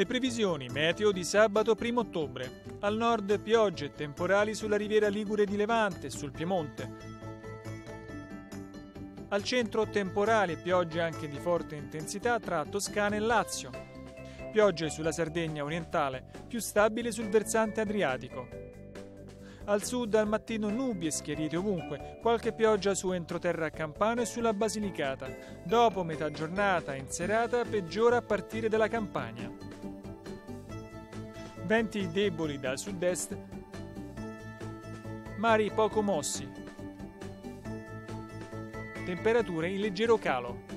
Le previsioni meteo di sabato 1 ottobre. Al nord piogge e temporali sulla riviera Ligure di Levante e sul Piemonte. Al centro temporali e piogge anche di forte intensità tra Toscana e Lazio. Piogge sulla Sardegna orientale, più stabile sul versante adriatico. Al sud al mattino nubi e schiarite ovunque, qualche pioggia su entroterra Campano e sulla Basilicata. Dopo metà giornata in serata peggiora a partire dalla Campania. Venti deboli dal sud-est, mari poco mossi, temperature in leggero calo.